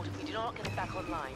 If we do not get it back online.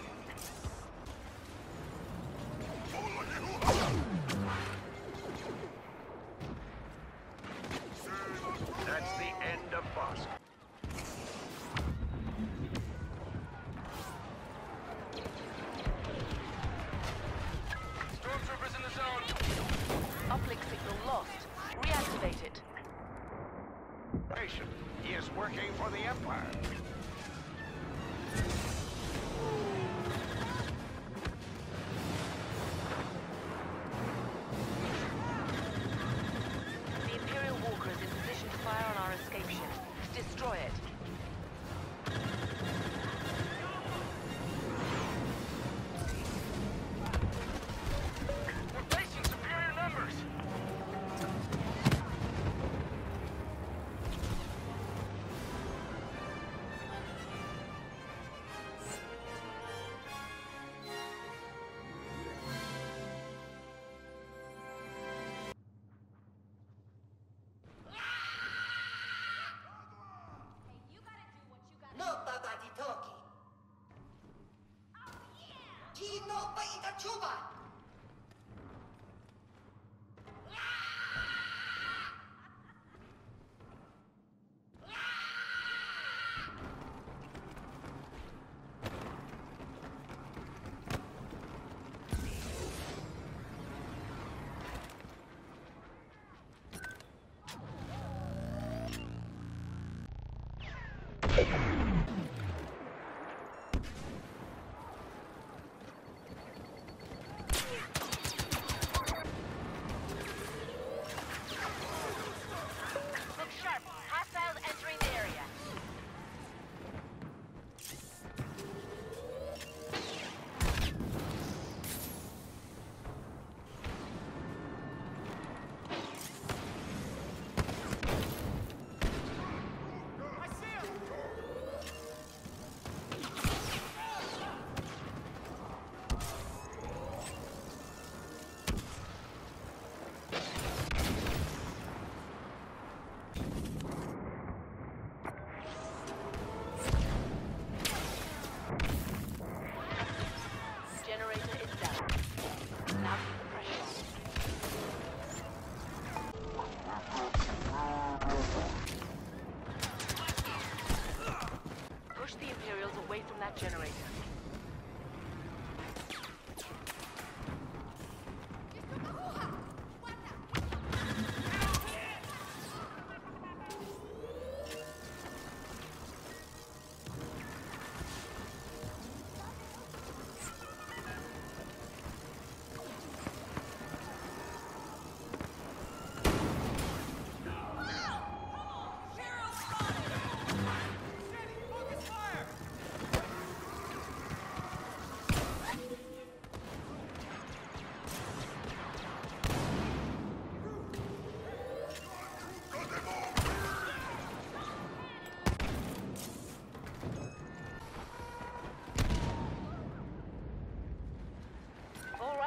Cobot! generator.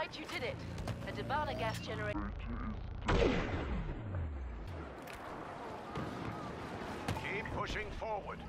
right, you did it. A Tibanna gas generator. Keep pushing forward.